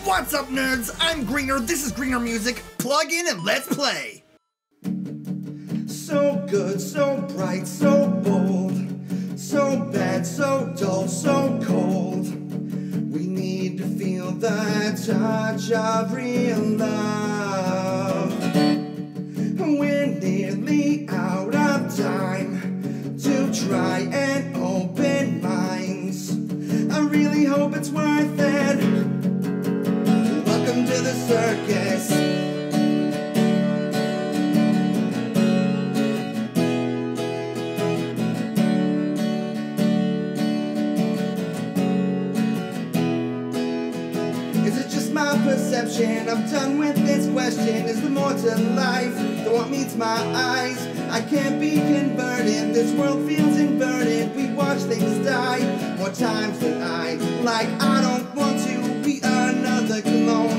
What's up, nerds? I'm Greener. This is Greener Music. Plug in and let's play. So good, so bright, so bold. So bad, so dull, so cold. We need to feel the touch of real love. We're nearly out of time to try and open minds. I really hope it's worth it. Welcome to the circus. Is it just my perception? I'm done with this question. Is there more to life than what meets my eyes? I can't be converted. This world feels inverted. We watch things die more times than I like. I don't want to be another clone.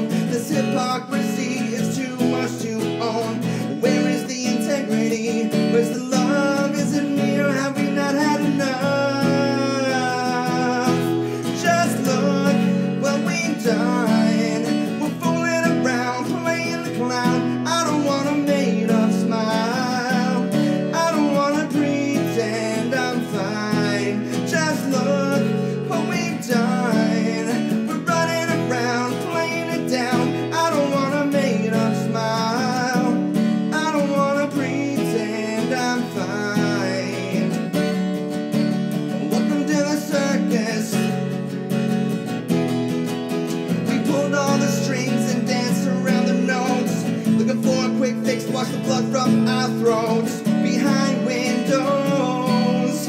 The blood from our throats. Behind windows,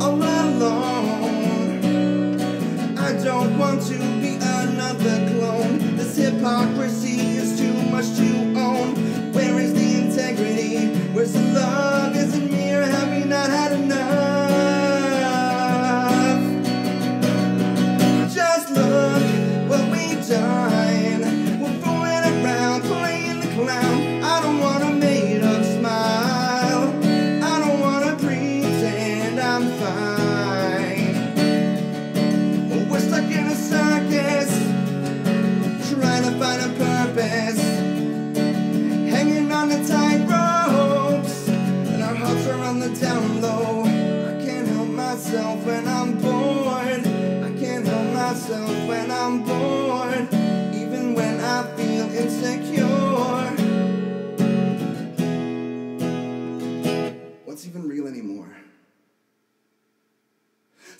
all alone. I don't want to be another clone. This hypocrisy is too much to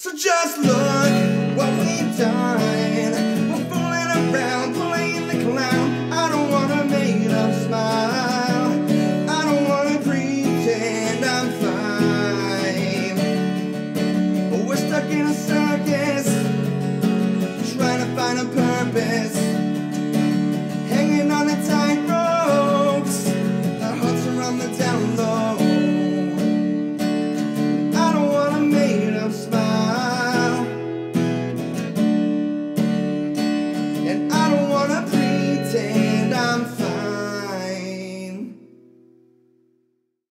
So just look what we've done. We're fooling around, playing the clown. I don't wanna make up smile. I don't want to pretend I'm fine. We're stuck in a circus, trying to find a purpose. And I don't wanna